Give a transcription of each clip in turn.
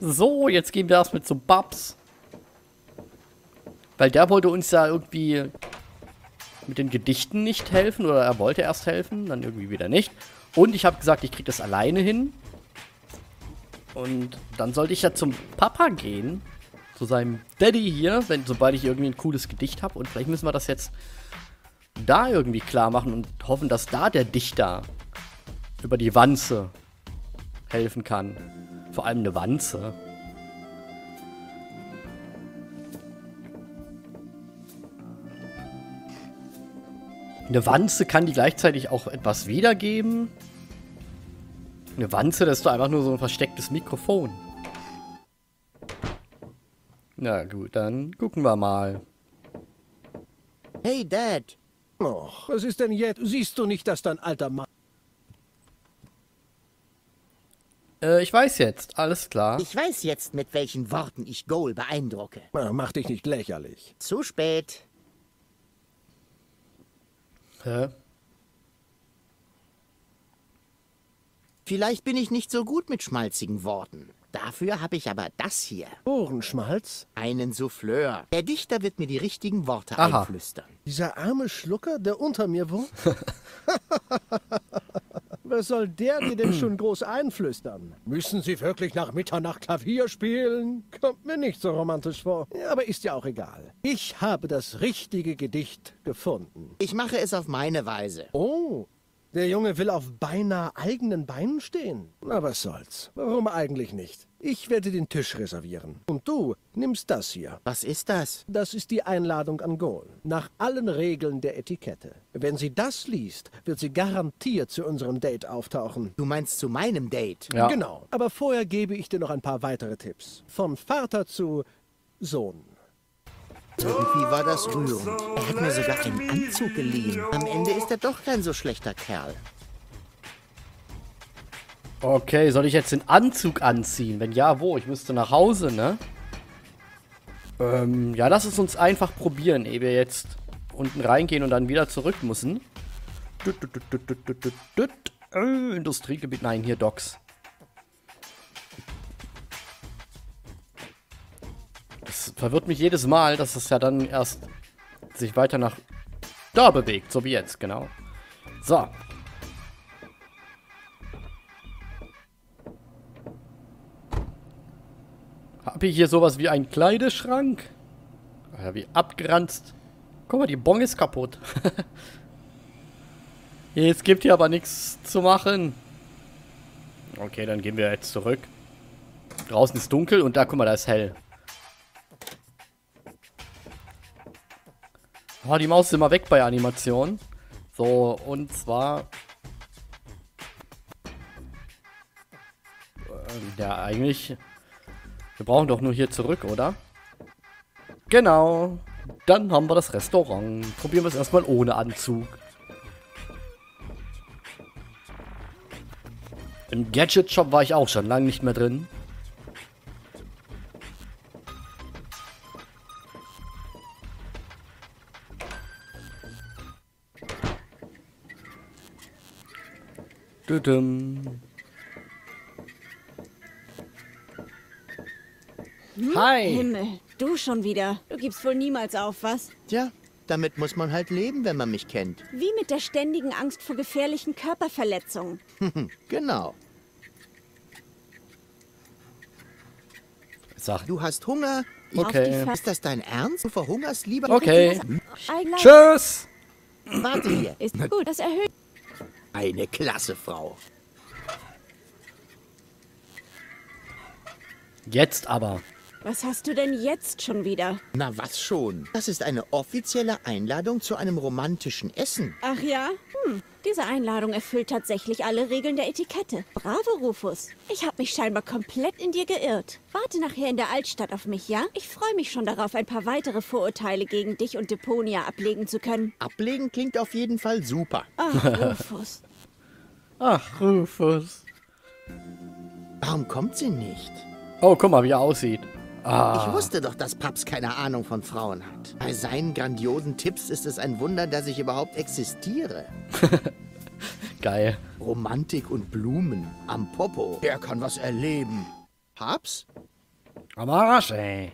So, jetzt gehen wir erstmal zu Babs. Weil der wollte uns ja irgendwie mit den Gedichten nicht helfen. Oder er wollte erst helfen, dann irgendwie wieder nicht. Und ich habe gesagt, ich kriege das alleine hin. Und dann sollte ich ja zum Papa gehen. Zu seinem Daddy hier, wenn, sobald ich irgendwie ein cooles Gedicht habe. Und vielleicht müssen wir das jetzt da irgendwie klar machen und hoffen, dass da der Dichter über die Wanze helfen kann. Vor allem eine Wanze. Eine Wanze kann die gleichzeitig auch etwas wiedergeben. Eine Wanze, das ist doch einfach nur so ein verstecktes Mikrofon. Na gut, dann gucken wir mal. Hey, Dad. Och, was ist denn jetzt? Siehst du nicht, dass dein alter Mann... Äh, ich weiß jetzt, alles klar. Ich weiß jetzt, mit welchen Worten ich Goal beeindrucke. Na, mach dich nicht lächerlich. Zu spät. Hä? Vielleicht bin ich nicht so gut mit schmalzigen Worten. Dafür habe ich aber das hier. Ohrenschmalz? Einen Souffleur. Der Dichter wird mir die richtigen Worte Aha. einflüstern. Dieser arme Schlucker, der unter mir wohnt? Was soll der dir denn schon groß einflüstern? Müssen Sie wirklich nach Mitternacht Klavier spielen? Kommt mir nicht so romantisch vor. Ja, aber ist ja auch egal. Ich habe das richtige Gedicht gefunden. Ich mache es auf meine Weise. Oh, der Junge will auf beinahe eigenen Beinen stehen. Na, was soll's. Warum eigentlich nicht? Ich werde den Tisch reservieren. Und du nimmst das hier. Was ist das? Das ist die Einladung an Goal. Nach allen Regeln der Etikette. Wenn sie das liest, wird sie garantiert zu unserem Date auftauchen. Du meinst zu meinem Date? Ja. Genau. Aber vorher gebe ich dir noch ein paar weitere Tipps. Von Vater zu Sohn. Irgendwie war das rührend. Er hat mir sogar einen Anzug geliehen. Am Ende ist er doch kein so schlechter Kerl. Okay, soll ich jetzt den Anzug anziehen? Wenn ja, wo? Ich müsste nach Hause, ne? Ähm, ja, lass es uns einfach probieren, ehe wir jetzt unten reingehen und dann wieder zurück müssen. Düt, düt, düt. Äh, Industriegebiet, nein, hier Docks. Verwirrt mich jedes Mal, dass es ja dann erst sich weiter nach da bewegt, so wie jetzt, genau. So, Habe ich hier sowas wie einen Kleideschrank? Ja, wie abgeranzt. Guck mal, die Bon ist kaputt. Jetzt gibt hier aber nichts zu machen. Okay, dann gehen wir jetzt zurück. Draußen ist dunkel und da, guck mal, da ist hell. Oh, die Maus ist immer weg bei Animation. So, und zwar... Ähm, ja, eigentlich... Wir brauchen doch nur hier zurück, oder? Genau. Dann haben wir das Restaurant. Probieren wir es erstmal ohne Anzug. Im Gadget Shop war ich auch schon lange nicht mehr drin. Düdüm. Hi. Himmel, du schon wieder. Du gibst wohl niemals auf, was? Tja, damit muss man halt leben, wenn man mich kennt. Wie mit der ständigen Angst vor gefährlichen Körperverletzungen. Genau. Sag. Du hast Hunger. Okay. Ist das dein Ernst? Du verhungerst lieber. Okay. Tschüss. Warte hier. ist gut, das erhöht. Eine klasse Frau. Jetzt aber. Was hast du denn jetzt schon wieder? Na was schon? Das ist eine offizielle Einladung zu einem romantischen Essen. Ach ja? Hm, diese Einladung erfüllt tatsächlich alle Regeln der Etikette. Bravo, Rufus. Ich habe mich scheinbar komplett in dir geirrt. Warte nachher in der Altstadt auf mich, ja? Ich freue mich schon darauf, ein paar weitere Vorurteile gegen dich und Deponia ablegen zu können. Ablegen klingt auf jeden Fall super. Ach, Rufus. Ach, Rufus. Warum kommt sie nicht? Oh, guck mal, wie er aussieht. Ich wusste doch, dass Paps keine Ahnung von Frauen hat. Bei seinen grandiosen Tipps ist es ein Wunder, dass ich überhaupt existiere. Geil. Romantik und Blumen am Popo. Er kann was erleben. Paps? Am Arsch, ey.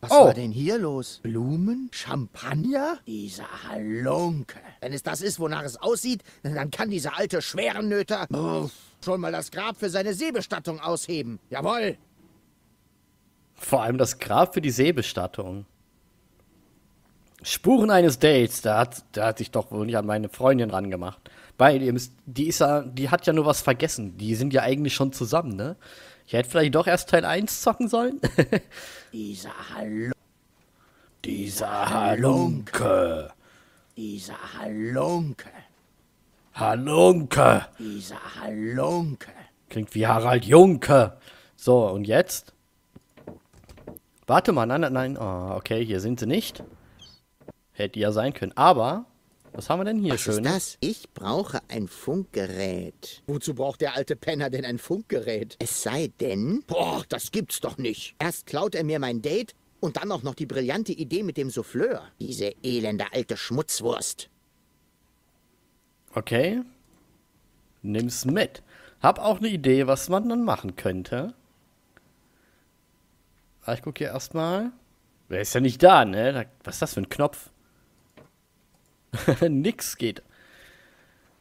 Was Oh. war denn hier los? Blumen? Champagner? Dieser Halunke. Wenn es das ist, wonach es aussieht, dann kann dieser alte Schwerennöter schon mal das Grab für seine Seebestattung ausheben. Jawohl. Vor allem das Grab für die Seebestattung. Spuren eines Dates, da hat, da hat sich doch wohl nicht an meine Freundin rangemacht. Weil ihr müsst, die ist ja, die hat ja nur was vergessen. Die sind ja eigentlich schon zusammen, ne? Ich hätte vielleicht doch erst Teil 1 zocken sollen. Dieser Halunke. Dieser Halunke. Dieser Halunke. Halunke. Dieser Halunke. Klingt wie Harald Junke. So, und jetzt? Warte mal, nein, nein, nein. Oh, okay, hier sind sie nicht. Hätte ja sein können. Aber, was haben wir denn hier Was ist das? Ich brauche ein Funkgerät. Wozu braucht der alte Penner denn ein Funkgerät? Es sei denn... Boah, das gibt's doch nicht. Erst klaut er mir mein Date und dann auch noch die brillante Idee mit dem Souffleur. Diese elende alte Schmutzwurst. Okay. Nimm's mit. Hab auch eine Idee, was man dann machen könnte. Ah, ich gucke hier erstmal. Wer ist ja nicht da, ne? Was ist das für ein Knopf? Nix geht.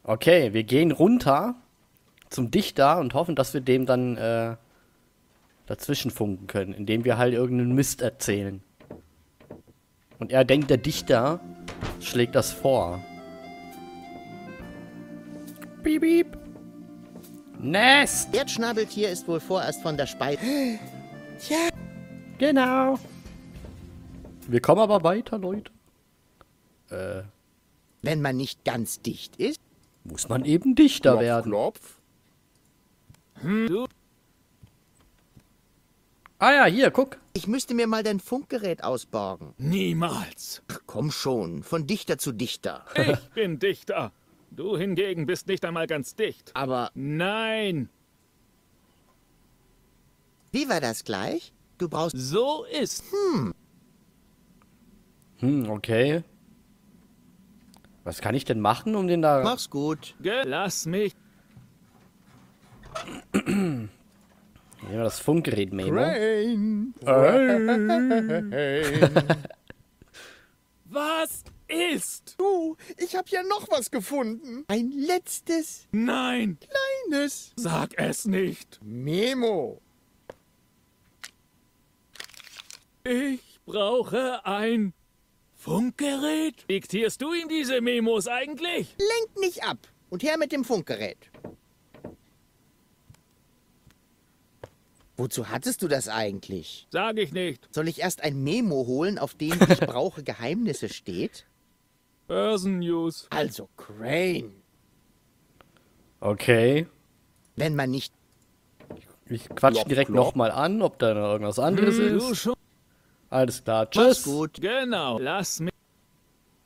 Okay, wir gehen runter zum Dichter und hoffen, dass wir dem dann äh, dazwischen funken können, indem wir halt irgendeinen Mist erzählen. Und er denkt, der Dichter schlägt das vor. Piep, piep. Nest. Erdschnabeltier ist wohl vorerst von der Speise... Genau. Wir kommen aber weiter, Leute. Äh, Wenn man nicht ganz dicht ist... muss man eben dichter werden. Klopf. Ah ja, hier, guck. Ich müsste mir mal dein Funkgerät ausborgen. Niemals. Ach, komm schon, von Dichter zu Dichter. Ich bin Dichter. Du hingegen bist nicht einmal ganz dicht. Aber Nein, wie war das gleich? Du brauchst... so ist. Hm, okay. Was kann ich denn machen, um den da... Mach's gut. Lass mich. Nehmen wir das Funkgerät, Memo. Rain. Was ist? Du, ich hab ja noch was gefunden. Ein letztes Nein, kleines sag es nicht. Memo. Ich brauche ein Funkgerät. Diktierst du ihm diese Memos eigentlich? Lenk nicht ab. Und her mit dem Funkgerät. Wozu hattest du das eigentlich? Sag ich nicht. Soll ich erst ein Memo holen, auf dem ich brauche Geheimnisse steht? Börsennews. Also Crane. Okay. Wenn man nicht... Ich quatsch direkt nochmal an, ob da noch irgendwas anderes Du ist. Alles klar, Mach's tschüss. gut. Genau. Lass mich.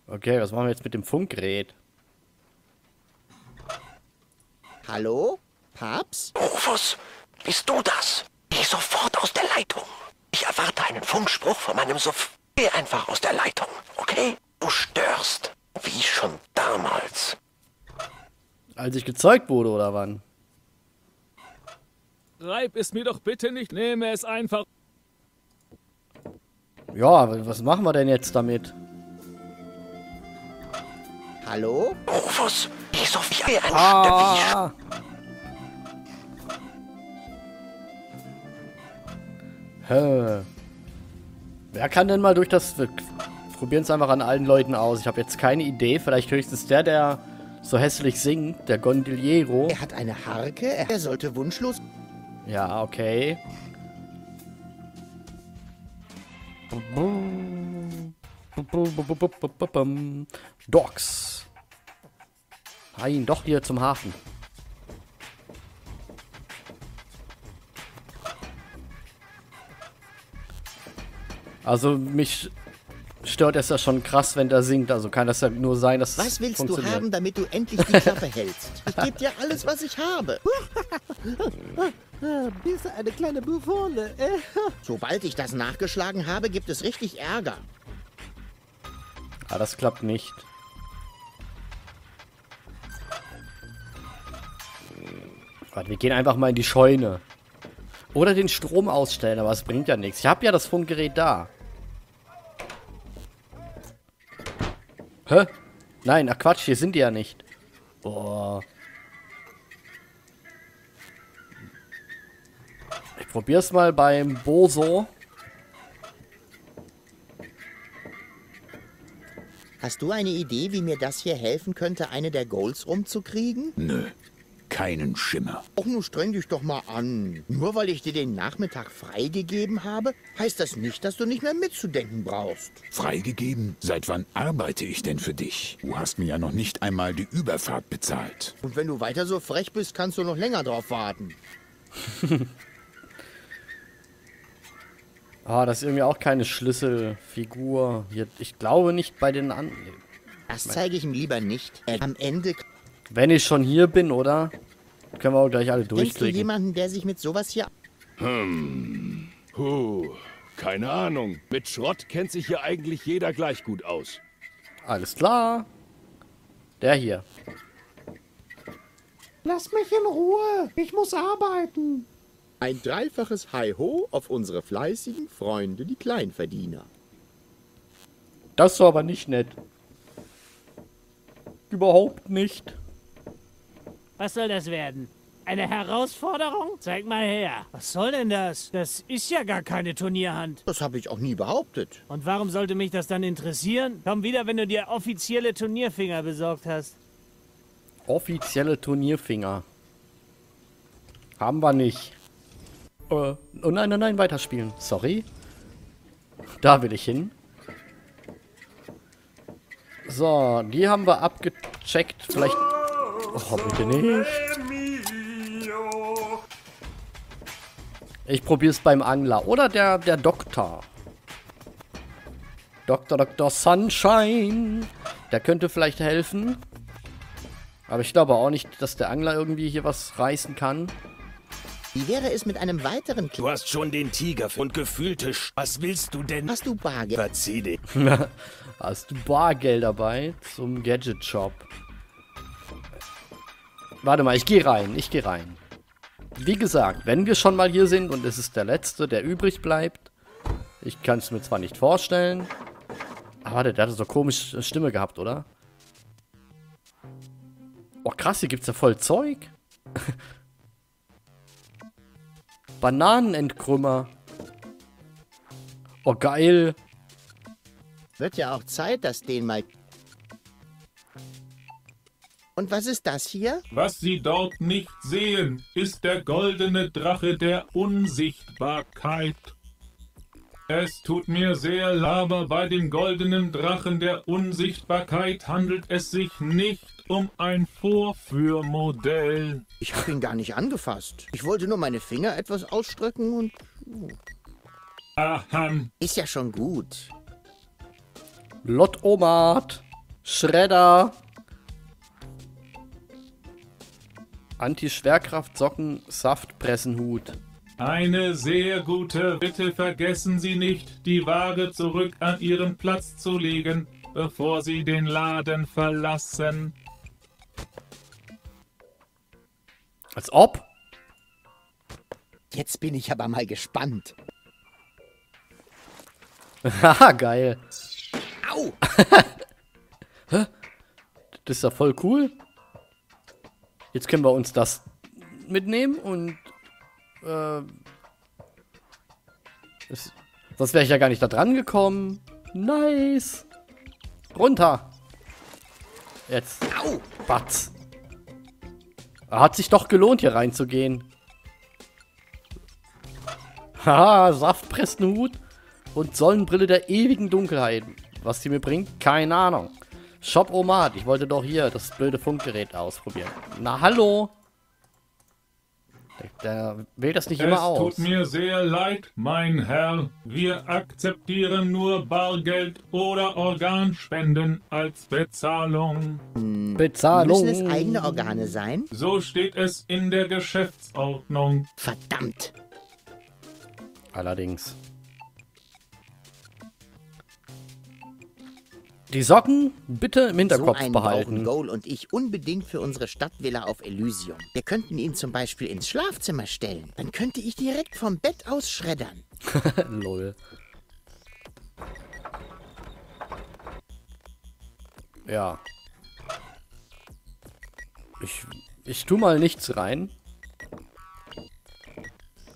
Okay, was machen wir jetzt mit dem Funkgerät? Hallo? Paps? Rufus, bist du das? Geh sofort aus der Leitung. Ich erwarte einen Funkspruch von meinem Sof... Geh einfach aus der Leitung, okay? Du störst. Wie schon damals. Als ich gezeugt wurde, oder wann? Reib es mir doch bitte nicht. Nehme es einfach. Ja, was machen wir denn jetzt damit? Hallo? Rufus, geh ein Stöppi. Ah! Hä? Wer kann denn mal durch das... Wir probieren es einfach an allen Leuten aus. Ich habe jetzt keine Idee. Vielleicht höchstens der, der so hässlich singt, der Gondoliero. Er hat eine Harke. Er sollte wunschlos... Ja, okay. Docks. Nein, doch hier zum Hafen. Also mich stört es ja schon krass, wenn der singt. Also kann das ja nur sein, dass Was es willst du haben, damit du endlich die Klappe hältst? Ich gebe dir alles, was ich habe. Bist du eine kleine Buffone? Äh, Sobald ich das nachgeschlagen habe, gibt es richtig Ärger. Ah, das klappt nicht. Warte, wir gehen einfach mal in die Scheune. Oder den Strom ausstellen, aber es bringt ja nichts. Ich habe ja das Funkgerät da. Hä? Nein, ach Quatsch, hier sind die ja nicht. Boah. Ich probier's mal beim Boso. Hast du eine Idee, wie mir das hier helfen könnte, eine der Goals rumzukriegen? Nö, keinen Schimmer. Och, nun streng dich doch mal an. Nur weil ich dir den Nachmittag freigegeben habe, heißt das nicht, dass du nicht mehr mitzudenken brauchst. Freigegeben? Seit wann arbeite ich denn für dich? Du hast mir ja noch nicht einmal die Überfahrt bezahlt. Und wenn du weiter so frech bist, kannst du noch länger drauf warten. Ah, das ist irgendwie auch keine Schlüsselfigur. Hier, ich glaube nicht bei den an. Das zeige ich ihm lieber nicht. Am Ende Wenn ich schon hier bin, oder? Können wir auch gleich alle kennst du durchklicken. jemanden, der sich mit sowas hier... Puh, keine Ahnung. Mit Schrott kennt sich hier eigentlich jeder gleich gut aus. Alles klar. Der hier. Lass mich in Ruhe. Ich muss arbeiten. Ein dreifaches Hi-Ho auf unsere fleißigen Freunde, die Kleinverdiener. Das war aber nicht nett. Überhaupt nicht. Was soll das werden? Eine Herausforderung? Zeig mal her. Was soll denn das? Das ist ja gar keine Turnierhand. Das habe ich auch nie behauptet. Und warum sollte mich das dann interessieren? Komm wieder, wenn du dir offizielle Turnierfinger besorgt hast. Offizielle Turnierfinger. Haben wir nicht. Äh, oh nein, nein, nein, weiterspielen. Sorry. Da will ich hin. So, die haben wir abgecheckt. Vielleicht... Oh, bitte nicht. Ich probier's beim Angler. Oder der, der Doktor. Dr. Dr. Sunshine. Der könnte vielleicht helfen. Aber ich glaube auch nicht, dass der Angler irgendwie hier was reißen kann. Wie wäre es mit einem weiteren Du hast schon den Tiger und gefühlte Sch Was willst du denn? Hast du Bargeld? Verzieh dich. Hast du Bargeld dabei zum Gadget-Shop? Warte mal, ich gehe rein, ich gehe rein. Wie gesagt, wenn wir schon mal hier sind und es ist der letzte, der übrig bleibt. Ich kann es mir zwar nicht vorstellen. Aber warte, der hatte so komisch Stimme gehabt, oder? Oh krass, hier gibt's ja voll Zeug. Bananenentkrümmer. Oh geil. Wird ja auch Zeit, dass den mal... Und was ist das hier? Was Sie dort nicht sehen, ist der goldene Drache der Unsichtbarkeit. Es tut mir sehr leid, aber bei dem goldenen Drachen der Unsichtbarkeit handelt es sich nicht um ein Vorführmodell. Ich habe ihn gar nicht angefasst. Ich wollte nur meine Finger etwas ausstrecken und... Ahem. Ist ja schon gut. Lottomat. Schredder. Anti-Schwerkraft-Socken, Saftpressenhut. Eine sehr gute. Bitte vergessen Sie nicht, die Ware zurück an ihren Platz zu legen, bevor Sie den Laden verlassen. Als ob. Jetzt bin ich aber mal gespannt. Haha, geil. Au! Das ist ja voll cool. Jetzt können wir uns das mitnehmen und äh, es, sonst wäre ich ja gar nicht da dran gekommen. Nice. Runter. Jetzt. Au! Batz. Hat sich doch gelohnt, hier reinzugehen. Haha, Saftpressenhut und Sonnenbrille der ewigen Dunkelheit. Was die mir bringt, keine Ahnung. Shop Omat, ich wollte doch hier das blöde Funkgerät ausprobieren. Na, hallo? Der, wählt das nicht Es immer aus. tut mir sehr leid, mein Herr. Wir akzeptieren nur Bargeld oder Organspenden als Bezahlung. Bezahlung. Müssen es eigene Organe sein? So steht es in der Geschäftsordnung. Verdammt! Allerdings. Die Socken bitte im So Hinterkopf einen brauchen behalten. Goal und ich unbedingt für unsere Stadtvilla auf Elysium. Wir könnten ihn zum Beispiel ins Schlafzimmer stellen. Dann könnte ich direkt vom Bett aus schreddern. Lol. Ja. Ich, ich tu mal nichts rein.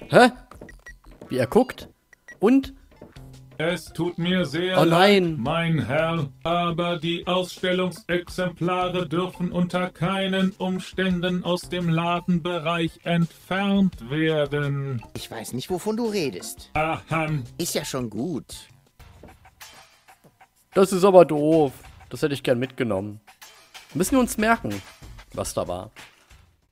Hä? Wie er guckt. Und? Es tut mir sehr Oh leid, nein. mein Herr, aber die Ausstellungsexemplare dürfen unter keinen Umständen aus dem Ladenbereich entfernt werden. Ich weiß nicht, wovon du redest. Ahem. Ist ja schon gut. Das ist aber doof. Das hätte ich gern mitgenommen. Müssen wir uns merken, was da war.